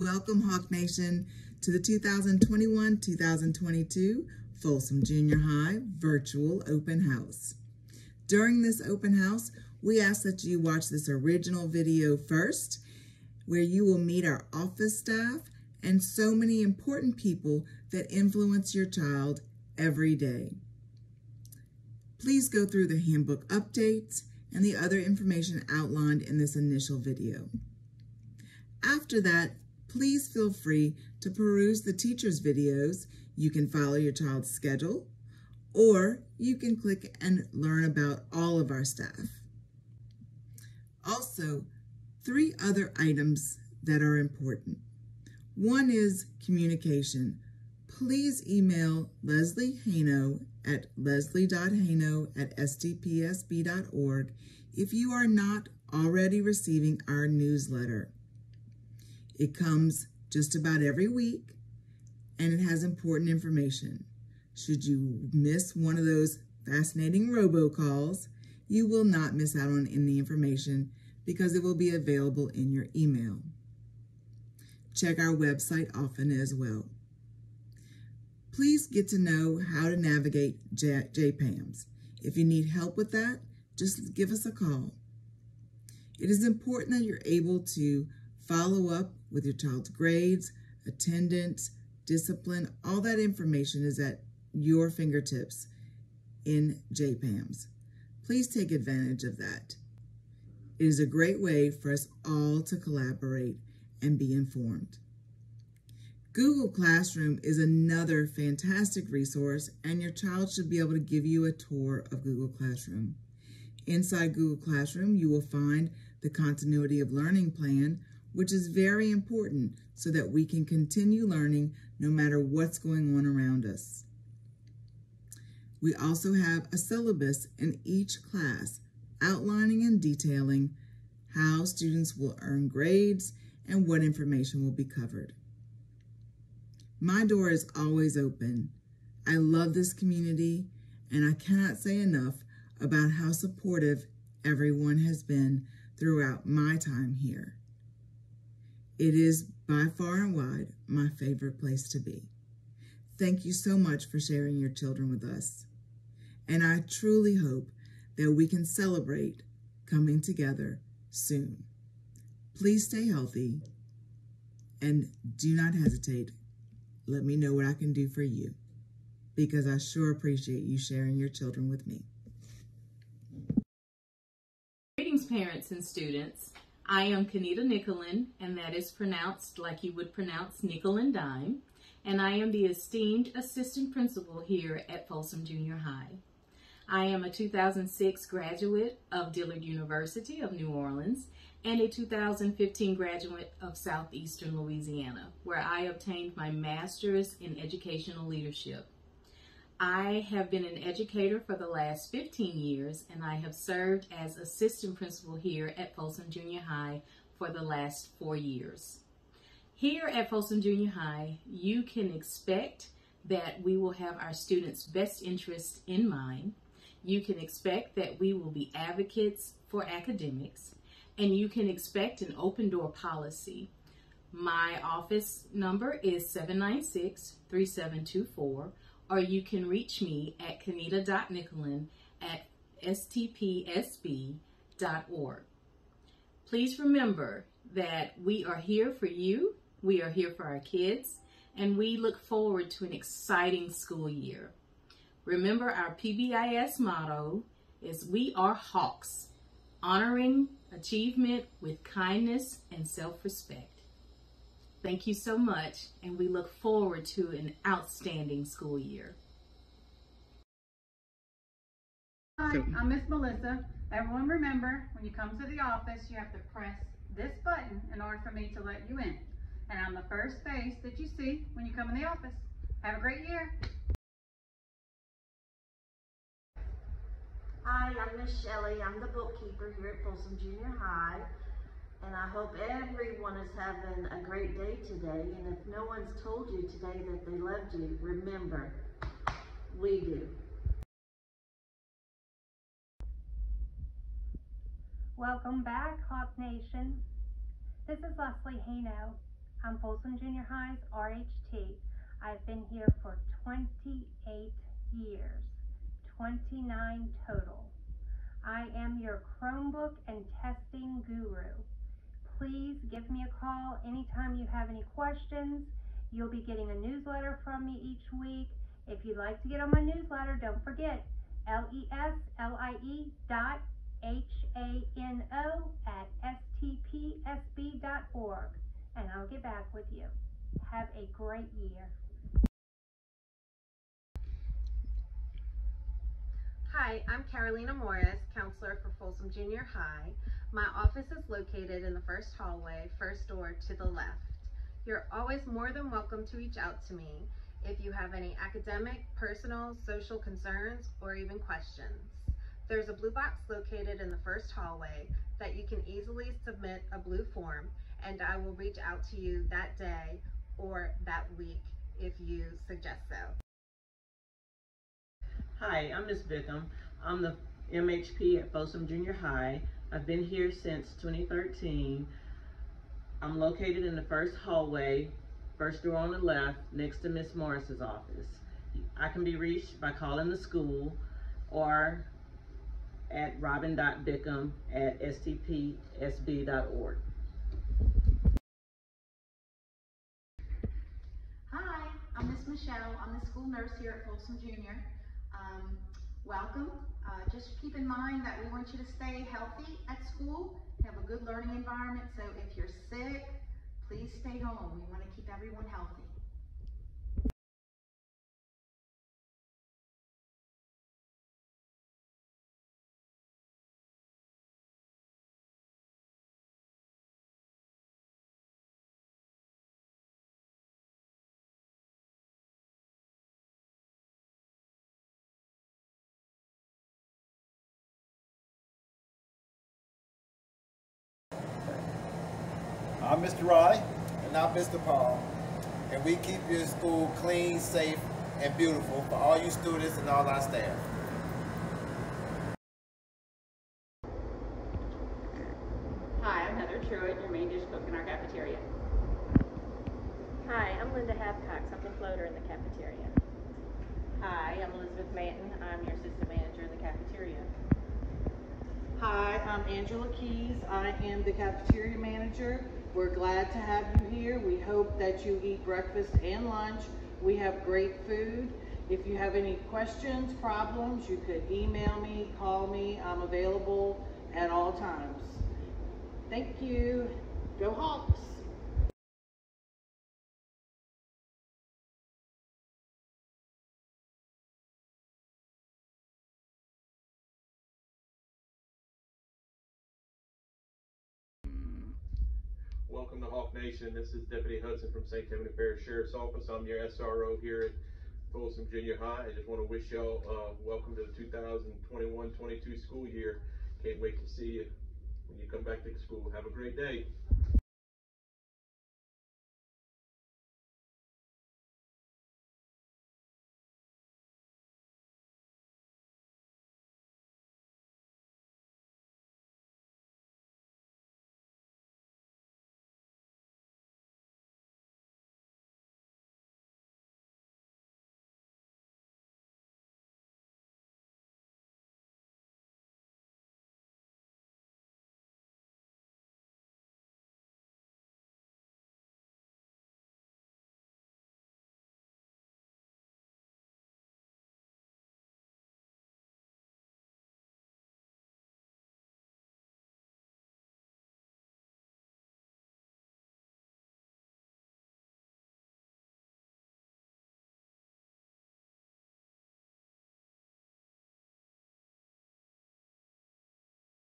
Welcome, Hawk Nation, to the 2021-2022 Folsom Junior High Virtual Open House. During this open house, we ask that you watch this original video first, where you will meet our office staff and so many important people that influence your child every day. Please go through the handbook updates and the other information outlined in this initial video. After that, please feel free to peruse the teacher's videos. You can follow your child's schedule, or you can click and learn about all of our staff. Also, three other items that are important. One is communication. Please email Leslie Hano at leslie.hano at stpsb.org if you are not already receiving our newsletter. It comes just about every week and it has important information. Should you miss one of those fascinating robocalls, you will not miss out on any information because it will be available in your email. Check our website often as well. Please get to know how to navigate J JPAMs. If you need help with that, just give us a call. It is important that you're able to follow up with your child's grades, attendance, discipline. All that information is at your fingertips in JPAMS. Please take advantage of that. It is a great way for us all to collaborate and be informed. Google Classroom is another fantastic resource and your child should be able to give you a tour of Google Classroom. Inside Google Classroom, you will find the Continuity of Learning Plan, which is very important so that we can continue learning no matter what's going on around us. We also have a syllabus in each class outlining and detailing how students will earn grades and what information will be covered. My door is always open. I love this community and I cannot say enough about how supportive everyone has been throughout my time here. It is by far and wide my favorite place to be. Thank you so much for sharing your children with us. And I truly hope that we can celebrate coming together soon. Please stay healthy and do not hesitate. Let me know what I can do for you because I sure appreciate you sharing your children with me. Greetings, parents and students. I am Kanita Nicholin, and that is pronounced like you would pronounce nickel and dime, and I am the esteemed assistant principal here at Folsom Junior High. I am a 2006 graduate of Dillard University of New Orleans and a 2015 graduate of Southeastern Louisiana, where I obtained my master's in educational leadership. I have been an educator for the last 15 years, and I have served as assistant principal here at Folsom Junior High for the last four years. Here at Folsom Junior High, you can expect that we will have our students' best interests in mind. You can expect that we will be advocates for academics, and you can expect an open door policy. My office number is 796 3724 or you can reach me at kanita.nicholin at stpsb.org. Please remember that we are here for you, we are here for our kids, and we look forward to an exciting school year. Remember our PBIS motto is we are hawks, honoring achievement with kindness and self-respect. Thank you so much, and we look forward to an outstanding school year. Hi, I'm Miss Melissa. Everyone remember, when you come to the office, you have to press this button in order for me to let you in. And I'm the first face that you see when you come in the office. Have a great year. Hi, I'm Miss Shelley. I'm the bookkeeper here at Folsom Junior High. And I hope everyone is having a great day today. And if no one's told you today that they loved you, remember, we do. Welcome back, Hawk Nation. This is Leslie Hano. I'm Folsom Junior High's RHT. I've been here for 28 years, 29 total. I am your Chromebook and testing guru. Please give me a call anytime you have any questions. You'll be getting a newsletter from me each week. If you'd like to get on my newsletter, don't forget L-E-S-L-I-E dot H-A-N-O at stpsb dot org. And I'll get back with you. Have a great year. Hi, I'm Carolina Morris, counselor for Folsom Junior High. My office is located in the first hallway, first door to the left. You're always more than welcome to reach out to me if you have any academic, personal, social concerns, or even questions. There's a blue box located in the first hallway that you can easily submit a blue form and I will reach out to you that day or that week if you suggest so. Hi, I'm Miss Bickham. I'm the MHP at Folsom Junior High. I've been here since 2013. I'm located in the first hallway, first door on the left, next to Miss Morris's office. I can be reached by calling the school or at robin.bickham at stpsb.org. Hi, I'm Miss Michelle. I'm the school nurse here at Folsom Junior. Um, welcome. Uh, just keep in mind that we want you to stay healthy at school, have a good learning environment. So if you're sick, please stay home. We want to keep everyone healthy. I'm Mr. Riley. And I'm Mr. Paul. And we keep your school clean, safe, and beautiful for all you students and all our staff. Hi, I'm Heather Truitt, your main dish cook in our cafeteria. Hi, I'm Linda Hathcox. I'm the floater in the cafeteria. Hi, I'm Elizabeth Manton. I'm your assistant manager in the cafeteria. Hi, I'm Angela Keys. I am the cafeteria manager. We're glad to have you here. We hope that you eat breakfast and lunch. We have great food. If you have any questions, problems, you could email me, call me. I'm available at all times. Thank you. Go Hawks! Welcome to Hawk Nation. This is Deputy Hudson from St. Tammany Parish Sheriff's Office. I'm your SRO here at Folsom Junior High. I just want to wish y'all uh, welcome to the 2021-22 school year. Can't wait to see you when you come back to school. Have a great day.